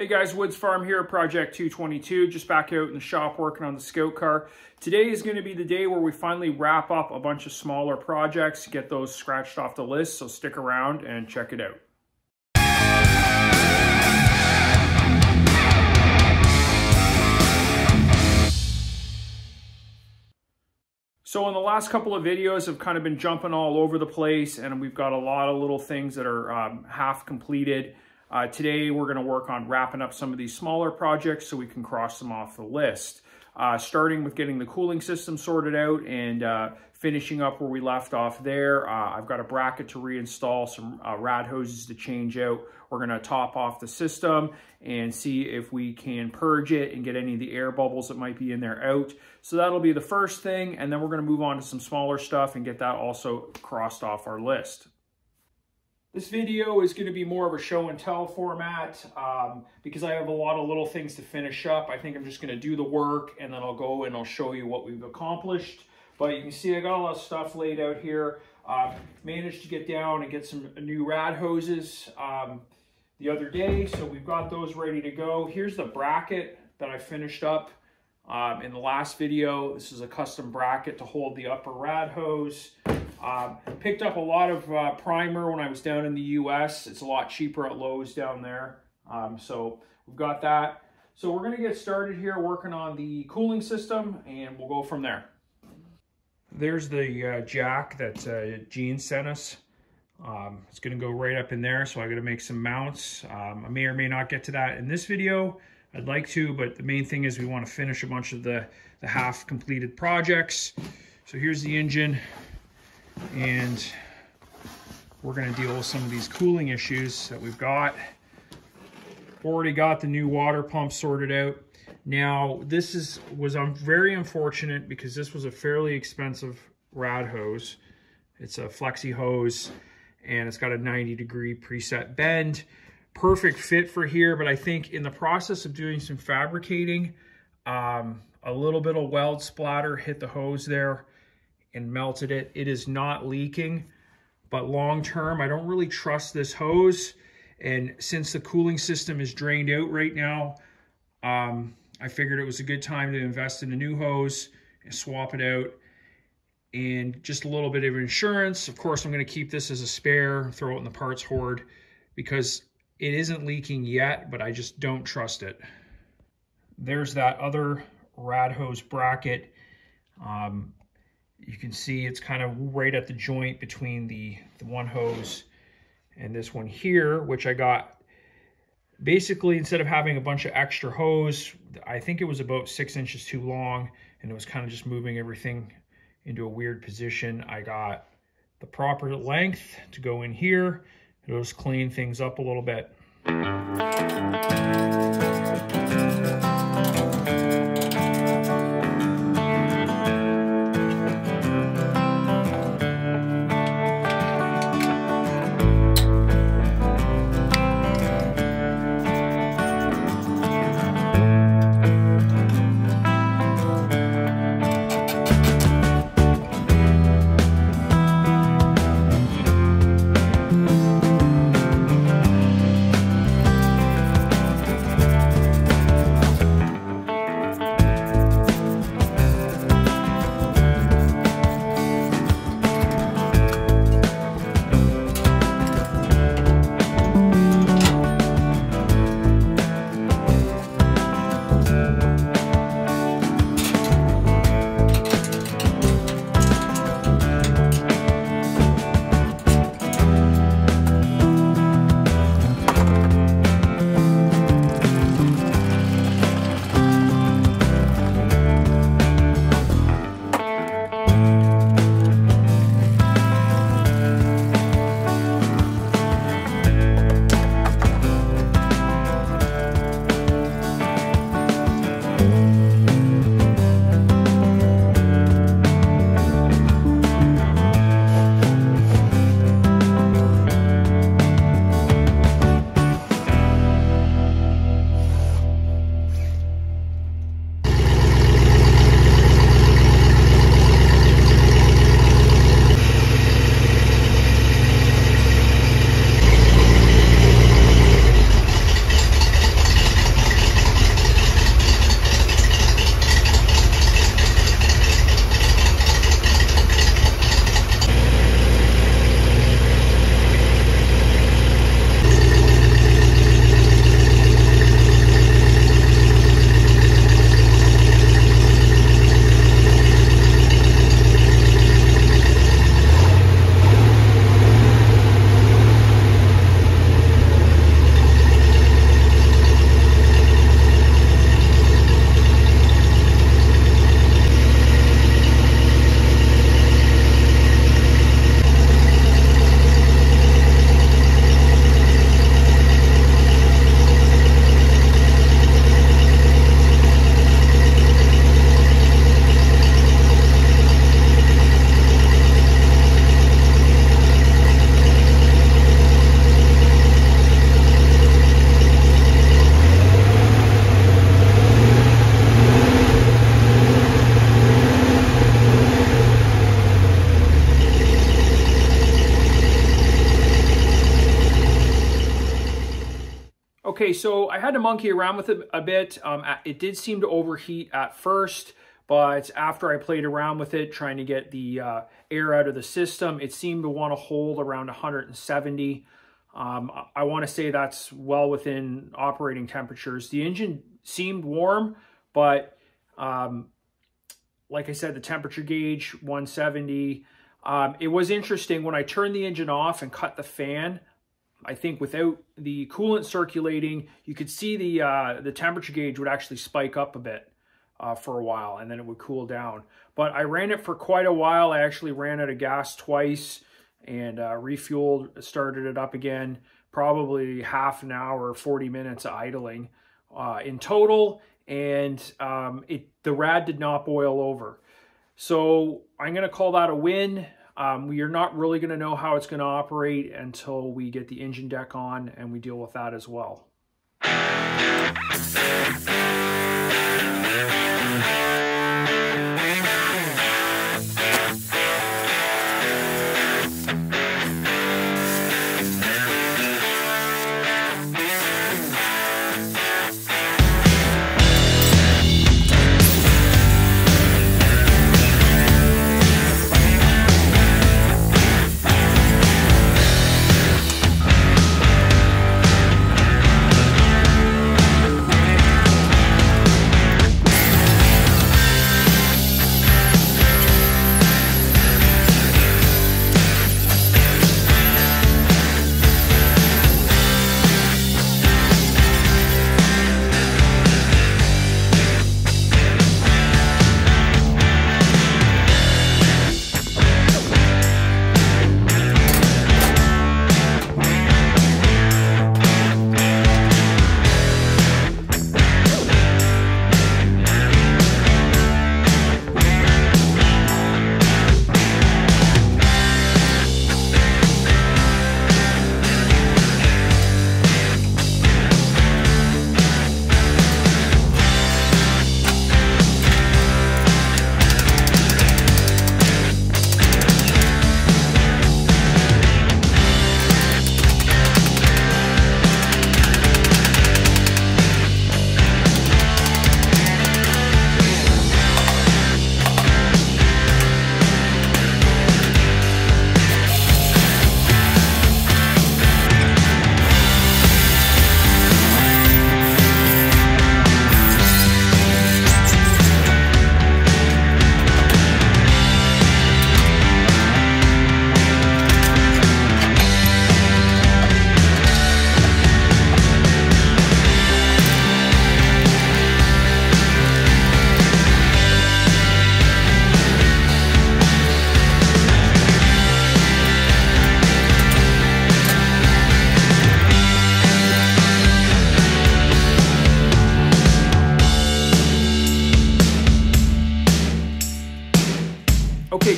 Hey guys, Woods Farm here, Project 222, just back out in the shop working on the Scout car. Today is going to be the day where we finally wrap up a bunch of smaller projects, get those scratched off the list, so stick around and check it out. So in the last couple of videos, I've kind of been jumping all over the place and we've got a lot of little things that are um, half completed. Uh, today, we're gonna work on wrapping up some of these smaller projects so we can cross them off the list. Uh, starting with getting the cooling system sorted out and uh, finishing up where we left off there. Uh, I've got a bracket to reinstall, some uh, rad hoses to change out. We're gonna top off the system and see if we can purge it and get any of the air bubbles that might be in there out. So that'll be the first thing, and then we're gonna move on to some smaller stuff and get that also crossed off our list. This video is going to be more of a show and tell format um, because I have a lot of little things to finish up. I think I'm just going to do the work and then I'll go and I'll show you what we've accomplished. But you can see I got a lot of stuff laid out here. Uh, managed to get down and get some new rad hoses um, the other day. So we've got those ready to go. Here's the bracket that I finished up um, in the last video. This is a custom bracket to hold the upper rad hose. Um, picked up a lot of uh, primer when I was down in the US. It's a lot cheaper at Lowe's down there. Um, so we've got that. So we're going to get started here working on the cooling system and we'll go from there. There's the uh, jack that uh, Gene sent us. Um, it's going to go right up in there, so I got to make some mounts. Um, I may or may not get to that in this video. I'd like to, but the main thing is we want to finish a bunch of the, the half completed projects. So here's the engine and we're going to deal with some of these cooling issues that we've got. Already got the new water pump sorted out. Now, this is was um, very unfortunate because this was a fairly expensive rad hose. It's a flexi hose and it's got a 90 degree preset bend. Perfect fit for here, but I think in the process of doing some fabricating, um, a little bit of weld splatter hit the hose there and melted it. It is not leaking, but long term, I don't really trust this hose. And since the cooling system is drained out right now, um, I figured it was a good time to invest in a new hose and swap it out and just a little bit of insurance. Of course, I'm going to keep this as a spare, throw it in the parts hoard because it isn't leaking yet, but I just don't trust it. There's that other rad hose bracket. Um, you can see it's kind of right at the joint between the, the one hose and this one here, which I got basically instead of having a bunch of extra hose, I think it was about six inches too long and it was kind of just moving everything into a weird position. I got the proper length to go in here. Just clean things up a little bit. Okay, so I had to monkey around with it a bit. Um, it did seem to overheat at first, but after I played around with it, trying to get the uh, air out of the system, it seemed to want to hold around 170. Um, I want to say that's well within operating temperatures. The engine seemed warm, but um, like I said, the temperature gauge, 170. Um, it was interesting when I turned the engine off and cut the fan, I think without the coolant circulating, you could see the, uh, the temperature gauge would actually spike up a bit uh, for a while and then it would cool down. But I ran it for quite a while. I actually ran out of gas twice and uh, refueled, started it up again, probably half an hour, 40 minutes idling uh, in total. And um, it the rad did not boil over. So I'm going to call that a win. Um, we are not really going to know how it's going to operate until we get the engine deck on and we deal with that as well.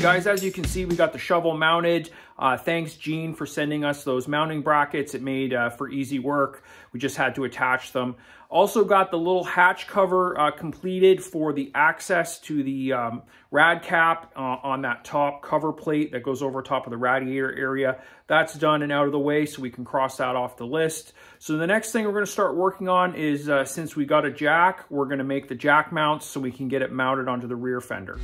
Guys, as you can see, we got the shovel mounted. Uh, thanks, Gene, for sending us those mounting brackets. It made uh, for easy work. We just had to attach them. Also got the little hatch cover uh, completed for the access to the um, rad cap uh, on that top cover plate that goes over top of the radiator area. That's done and out of the way, so we can cross that off the list. So the next thing we're going to start working on is, uh, since we got a jack, we're going to make the jack mounts so we can get it mounted onto the rear fender.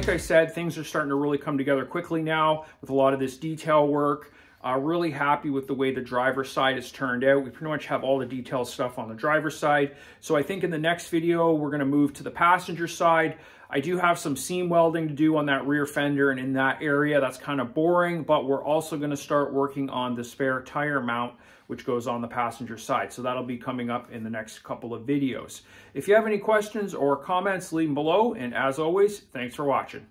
Like I said, things are starting to really come together quickly now with a lot of this detail work. Uh, really happy with the way the driver's side has turned out. We pretty much have all the detailed stuff on the driver's side. So I think in the next video, we're gonna move to the passenger side. I do have some seam welding to do on that rear fender and in that area. That's kind of boring, but we're also gonna start working on the spare tire mount which goes on the passenger side. So that'll be coming up in the next couple of videos. If you have any questions or comments, leave them below. And as always, thanks for watching.